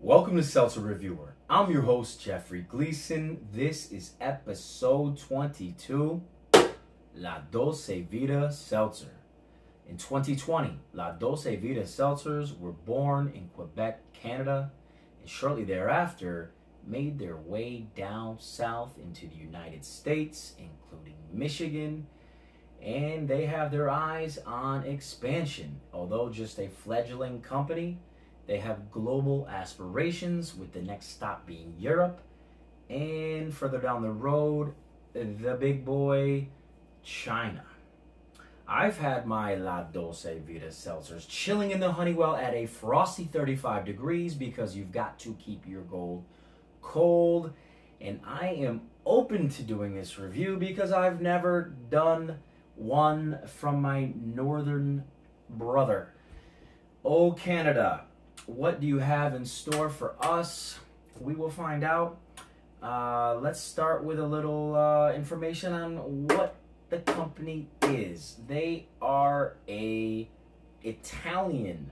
Welcome to Seltzer Reviewer. I'm your host, Jeffrey Gleason. This is episode 22 La Dolce Vita Seltzer. In 2020, La Dolce Vita Seltzers were born in Quebec, Canada, and shortly thereafter made their way down south into the United States, including Michigan, and they have their eyes on expansion. Although just a fledgling company, they have global aspirations, with the next stop being Europe, and further down the road, the big boy, China. I've had my La Dolce Vita seltzers chilling in the Honeywell at a frosty 35 degrees because you've got to keep your gold cold. And I am open to doing this review because I've never done one from my northern brother. Oh, Canada, what do you have in store for us? We will find out. Uh, let's start with a little uh, information on what the company is. They are a Italian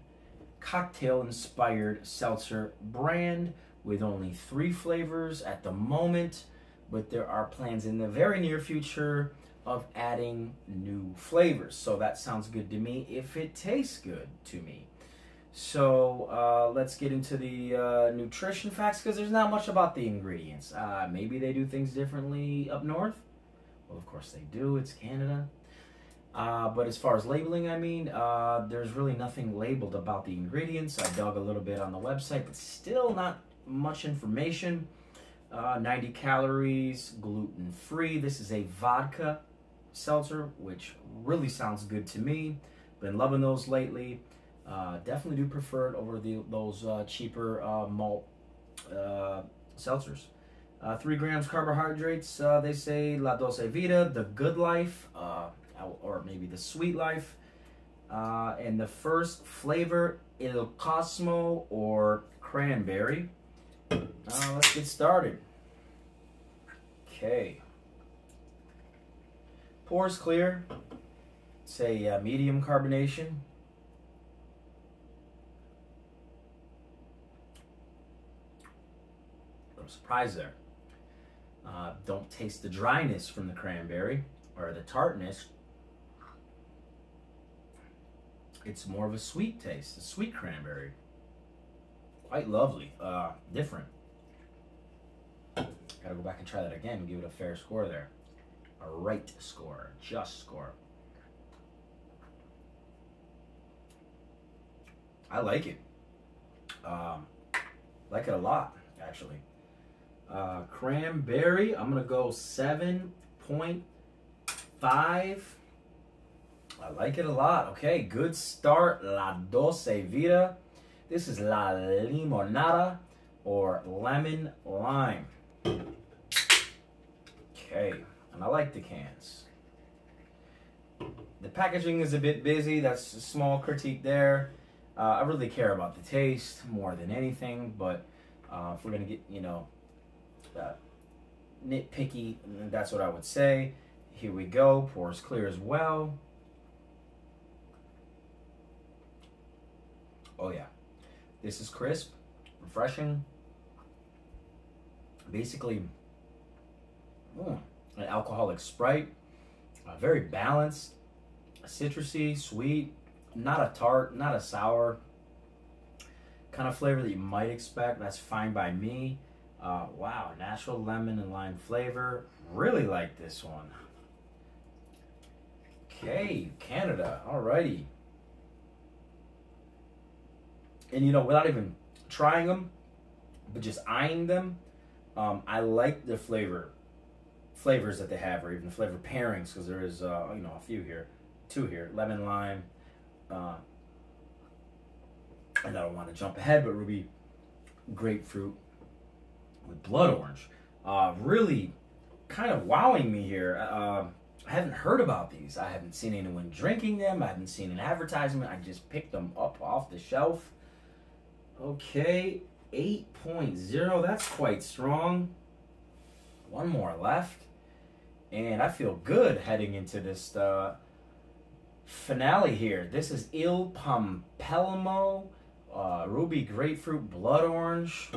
cocktail inspired seltzer brand with only three flavors at the moment, but there are plans in the very near future of adding new flavors. So that sounds good to me if it tastes good to me. So uh, let's get into the uh, nutrition facts because there's not much about the ingredients. Uh, maybe they do things differently up north. Well, of course they do. It's Canada. Uh, but as far as labeling, I mean, uh, there's really nothing labeled about the ingredients. I dug a little bit on the website, but still not much information. Uh, 90 calories, gluten free. This is a vodka seltzer, which really sounds good to me. Been loving those lately. Uh, definitely do prefer it over the those uh, cheaper uh, malt uh, seltzers. Uh, three grams carbohydrates. They say La Dolce Vita, the Good Life, or maybe the Sweet Life. and the first flavor, Il Cosmo or cranberry. let's get started. Okay. Pours clear. Say medium carbonation. Little surprise there. Uh, don't taste the dryness from the cranberry or the tartness. It's more of a sweet taste, a sweet cranberry. Quite lovely, uh, different. Gotta go back and try that again and give it a fair score there. A right score, just score. I like it. Um, like it a lot, actually. Uh, cranberry, I'm going to go 7.5. I like it a lot. Okay, good start. La Dolce Vita. This is La Limonada or Lemon Lime. Okay, and I like the cans. The packaging is a bit busy. That's a small critique there. Uh, I really care about the taste more than anything, but uh, if we're going to get, you know, uh, nitpicky, that's what I would say. Here we go, pours clear as well. Oh yeah, this is crisp, refreshing. Basically, mm, an alcoholic Sprite, uh, very balanced, citrusy, sweet, not a tart, not a sour, kind of flavor that you might expect. That's fine by me. Uh, wow, natural lemon and lime flavor. Really like this one. Okay, Canada. Alrighty. And you know, without even trying them, but just eyeing them, um, I like the flavor flavors that they have, or even the flavor pairings, because there is uh, you know a few here, two here, lemon lime. Uh, and I don't want to jump ahead, but ruby grapefruit with blood orange. Uh, really kind of wowing me here. Uh, I haven't heard about these. I haven't seen anyone drinking them. I haven't seen an advertisement. I just picked them up off the shelf. Okay, 8.0. That's quite strong. One more left. And I feel good heading into this uh, finale here. This is Il Pampelmo Uh, ruby grapefruit, blood orange.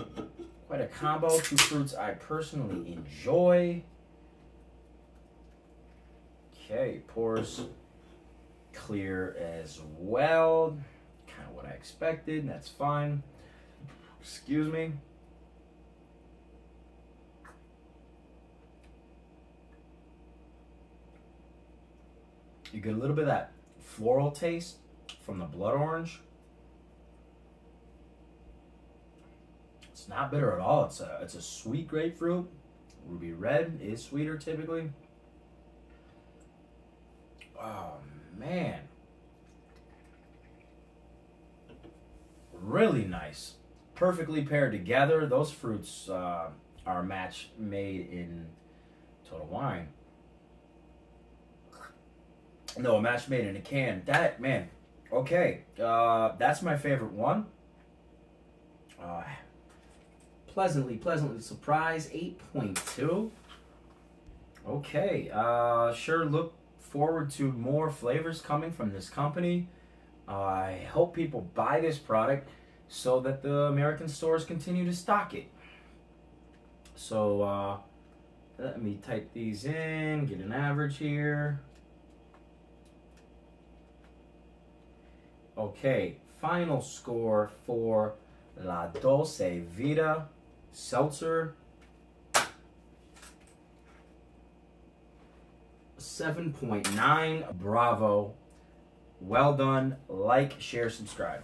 Quite a combo. Two fruits I personally enjoy. Okay, pours clear as well. Kind of what I expected. That's fine. Excuse me. You get a little bit of that floral taste from the blood orange. It's not bitter at all. It's a it's a sweet grapefruit. Ruby red is sweeter typically. Oh man. Really nice. Perfectly paired together. Those fruits uh, are a match made in Total Wine. No, a match made in a can. That man. Okay, uh, that's my favorite one. Uh, pleasantly, pleasantly surprised. Eight point two. Okay, uh, sure. Look forward to more flavors coming from this company. I hope people buy this product so that the American stores continue to stock it. So uh, let me type these in, get an average here. Okay, final score for La Dolce Vita Seltzer. 7.9. Bravo. Well done. Like, share, subscribe.